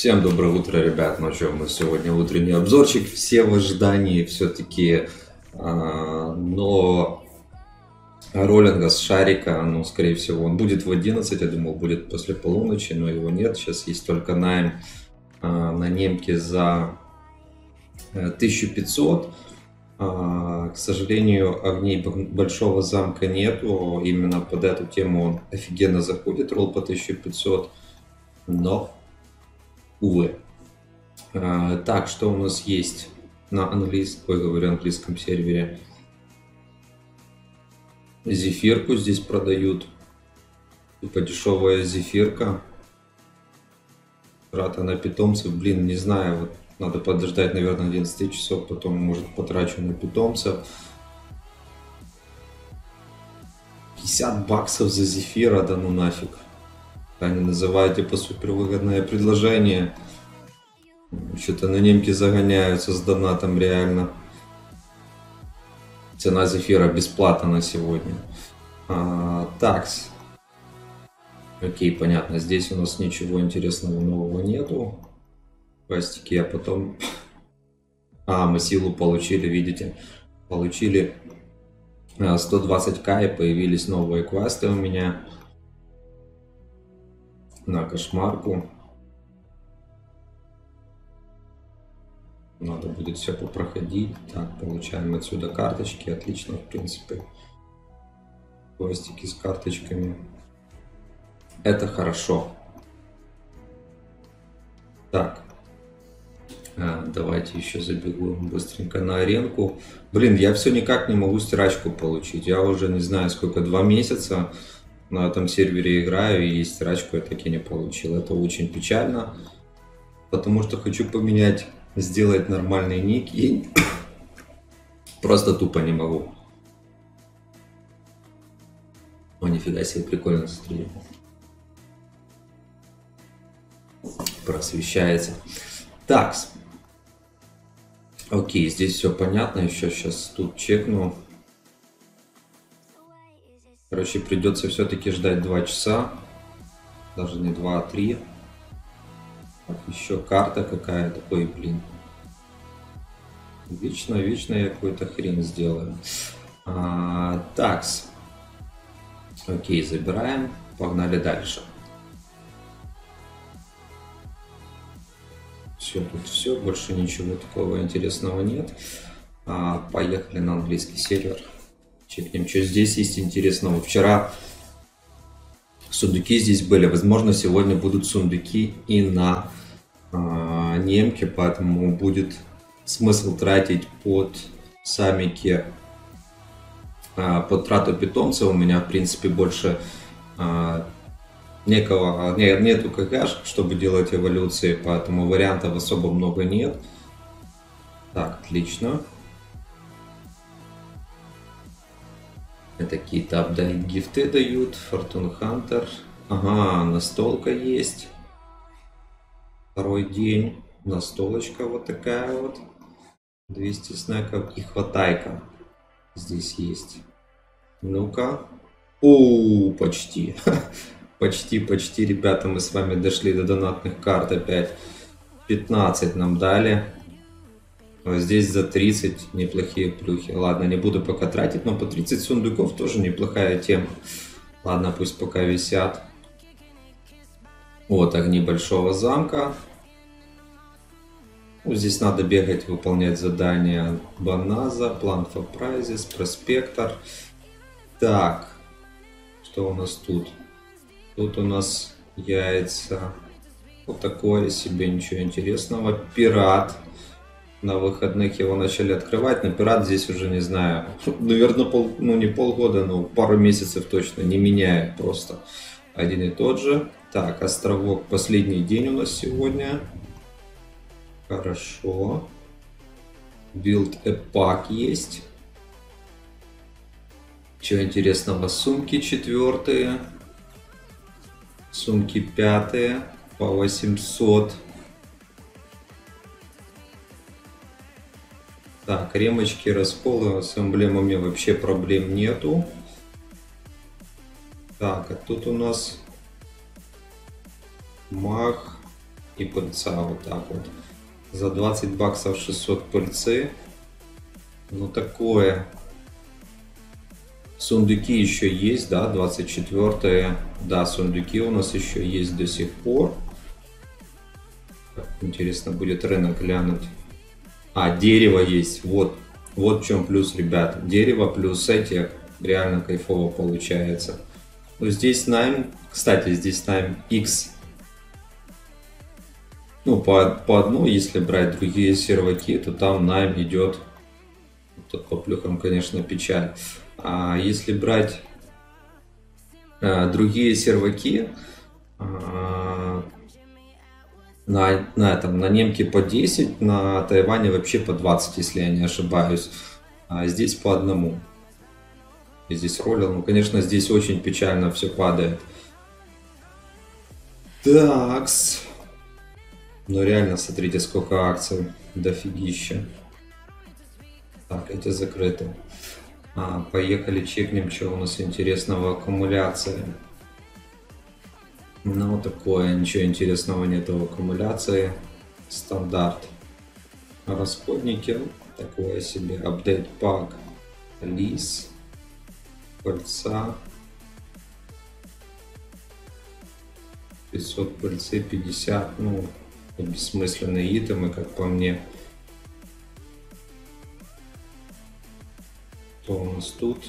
Всем доброе утро, ребят. Ну что, мы сегодня утренний обзорчик. Все в ожидании все-таки, а, но роллинга с шарика, ну, скорее всего, он будет в 11, я думал, будет после полуночи, но его нет. Сейчас есть только найм а, на немке за 1500. Э, а, к сожалению, огней большого замка нету. Именно под эту тему он офигенно заходит, ролл по 1500. Но увы. А, так, что у нас есть на английском, ой, говорю, английском сервере? Зефирку здесь продают. Типа дешевая зефирка. Трата на питомцев, блин, не знаю, вот надо подождать, наверное, 11 часов, потом, может, потрачу на питомцев. 50 баксов за зефира, да ну нафиг. Они называют типа супервыгодное предложение. Что-то на немки загоняются с донатом реально. Цена зефира бесплатна на сегодня. А, такс. Окей, понятно. Здесь у нас ничего интересного нового нету. Квестики, а потом... А, мы силу получили, видите? Получили 120к а, и появились новые квесты у меня на кошмарку. Надо будет все попроходить. Так, получаем отсюда карточки. Отлично, в принципе. Пластики с карточками. Это хорошо. Так. А, давайте еще забегу быстренько на аренку. Блин, я все никак не могу стирачку получить. Я уже не знаю сколько, два месяца на этом сервере играю и стирачку я таки не получил. Это очень печально, потому что хочу поменять, сделать нормальный ник и просто тупо не могу. О, нифига себе, прикольно смотри. Просвещается. Так. Окей, здесь все понятно. Еще сейчас тут чекну. Короче, придется все-таки ждать 2 часа. Даже не 2, а 3. Так, еще карта какая-то. Ой, блин. Вечно, вечно я какой-то хрен сделаю. А, такс. Окей, забираем. Погнали дальше. Все, тут все, больше ничего такого интересного нет. А, поехали на английский сервер. Чекнем, что здесь есть интересного. Вчера сундуки здесь были. Возможно, сегодня будут сундуки и на э, немке, поэтому будет смысл тратить под самики э, под трату питомца. У меня, в принципе, больше э, некого, нет, нету КГ, чтобы делать эволюции, поэтому вариантов особо много нет. Так, отлично. Это какие-то апдайт гифты дают. Фортун Хантер. Ага, настолка есть. Второй день. Настолочка вот такая вот. 200 снеков и хватайка. Здесь есть. Ну-ка. О, почти. почти, почти, ребята, мы с вами дошли до донатных карт опять. 15 нам дали. Здесь за 30 неплохие плюхи. Ладно, не буду пока тратить, но по 30 сундуков тоже неплохая тема. Ладно, пусть пока висят. Вот огни большого замка. Ну, здесь надо бегать, выполнять задания Баназа, План for Prizes, Проспектор. Так, что у нас тут? Тут у нас яйца. Вот такое себе, ничего интересного. Пират на выходных его начали открывать. На пират здесь уже не знаю, наверное, пол, ну не полгода, но пару месяцев точно не меняет просто один и тот же. Так, островок, последний день у нас сегодня. Хорошо. A pack есть. Чего интересного? Сумки четвертые. Сумки пятые по 800. Так, ремочки, расколы с эмблемами вообще проблем нету. Так, а тут у нас мах и пыльца вот так вот. За 20 баксов 600 пыльцы. Ну такое. Сундуки еще есть, да, 24 Да, сундуки у нас еще есть до сих пор. Интересно будет рынок глянуть. А, дерево есть. Вот, вот в чем плюс, ребят. Дерево плюс эти реально кайфово получается. Ну, здесь найм, кстати, здесь найм X. Ну, по, по одной, если брать другие серваки, то там найм идет. Тут по плюхам, конечно, печаль. А если брать а, другие серваки, а, на, на, этом, на немке по 10, на Тайване вообще по 20, если я не ошибаюсь. А здесь по одному. И здесь ролил. Ну, конечно, здесь очень печально все падает. Такс. Ну, реально, смотрите, сколько акций. Дофигища. Так, эти закрыты. А, поехали, чекнем, что у нас интересного. Аккумуляция. Ну, такое, ничего интересного нету в аккумуляции. Стандарт. Расходники, такое себе. Апдейт пак. Лис. Пыльца. 500 пыльцы, 50, ну, бессмысленные итемы, как по мне. Что у нас тут?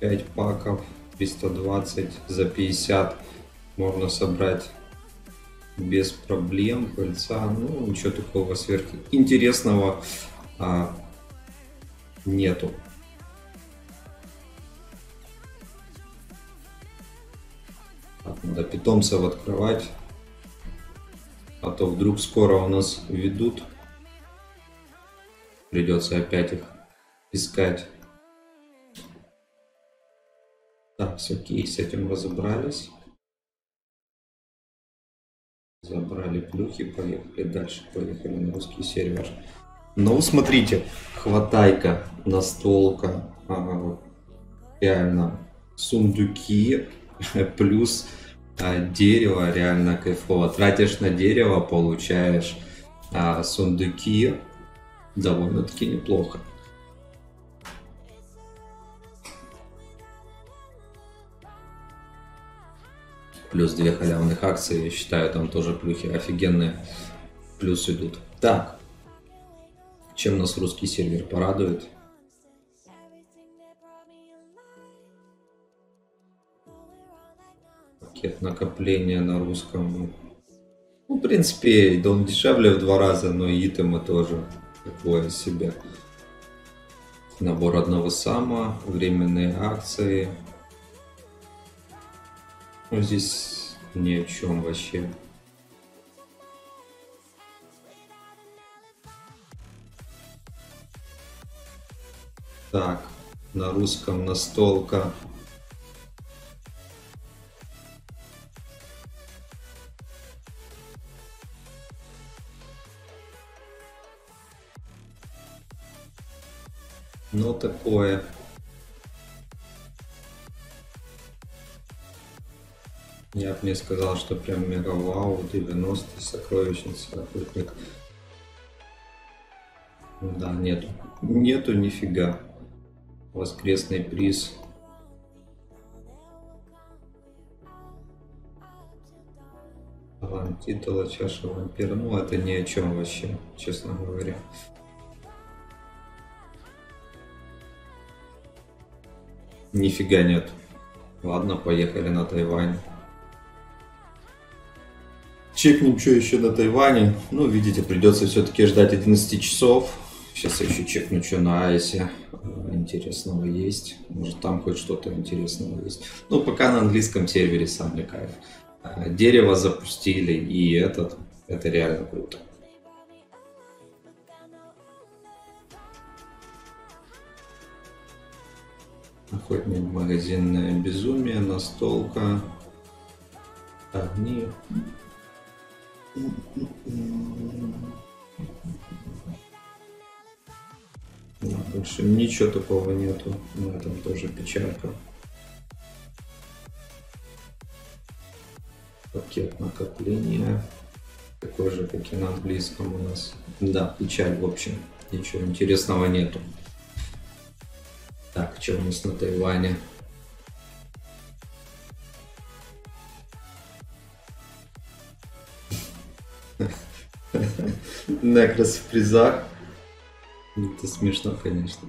5 паков, 320 за 50 можно собрать без проблем пыльца. Ну, ничего такого сверхинтересного а, нету. Так, надо питомцев открывать. А то вдруг скоро у нас ведут. Придется опять их искать. Так, все, окей, с этим разобрались. Забрали плюхи, поехали дальше, поехали на русский сервер. Ну, смотрите, хватайка, настолка, ага, реально сундуки, плюс а, дерево, реально кайфово. Тратишь на дерево, получаешь а, сундуки, довольно-таки неплохо. Плюс две халявных акции, считаю, там тоже плюхи офигенные, плюс идут. Так, чем нас русский сервер порадует? Пакет накопления на русском. Ну, в принципе, да он дешевле в два раза, но и итемы тоже такое себе. Набор одного сама, временные акции, ну, здесь ни о чем вообще. Так, на русском настолка. Ну, такое. Я бы не сказал, что прям мега вау, 90 сокровищница, охотник. Да, нету. Нету нифига. Воскресный приз. Талант титула, чаша вампира. Ну, это ни о чем вообще, честно говоря. Нифига нет. Ладно, поехали на Тайвань. Чекнем, что еще на Тайване. Ну, видите, придется все-таки ждать 11 часов. Сейчас я еще чекну, что на Айсе интересного есть. Может, там хоть что-то интересного есть. Ну, пока на английском сервере сам не кайф. А, дерево запустили, и этот, это реально круто. Охотник магазинное безумие, настолка, огни. Больше ничего такого нету. На этом тоже печалька. Пакет накопления. такой же, как и на английском у нас. Да, печаль, в общем. Ничего интересного нету. Так, что у нас на Тайване? Некрос в призах. Это смешно, конечно.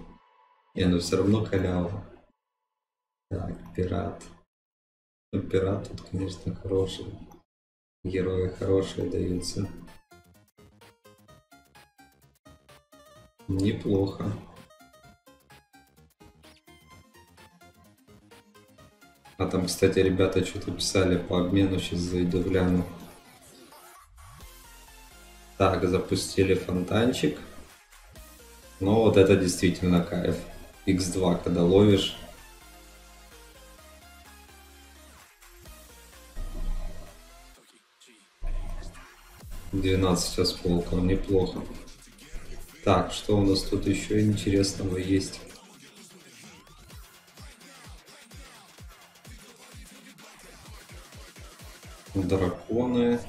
Не, но все равно халява. Так, пират. Ну, пират тут, конечно, хороший. Герои хорошие даются. Неплохо. А там, кстати, ребята что-то писали по обмену, сейчас зайду гляну. Так, запустили фонтанчик. Но вот это действительно кайф. X2, когда ловишь. Двенадцать осколков, неплохо. Так, что у нас тут еще интересного есть? Драконы.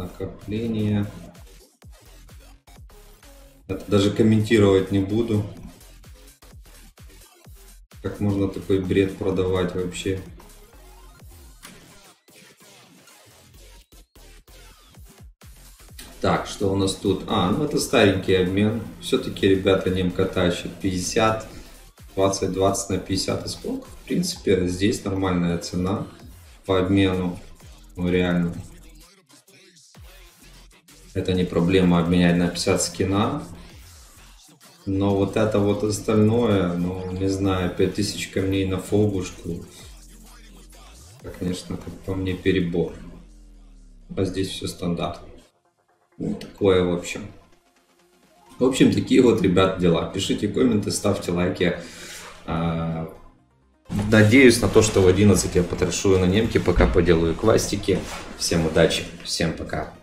Пакеты накопления. Это даже комментировать не буду. Как можно такой бред продавать вообще? Так, что у нас тут? А, ну это старенький обмен. Все-таки ребята немка тащат 50, 20, 20 на 50 и сколько? В принципе, здесь нормальная цена по обмену. Ну реально. Это не проблема обменять на 50 скина. Но вот это вот остальное, ну не знаю, 5000 камней на фобушку. Конечно, как по мне перебор. А здесь все стандартно. Вот такое, в общем. В общем, такие вот, ребят, дела. Пишите комменты, ставьте лайки. А, надеюсь на то, что в 11 я потрошую на немке, пока поделаю квастики. Всем удачи, всем пока.